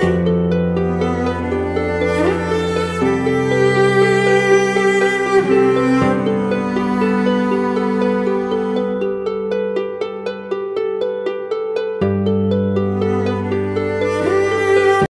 vai.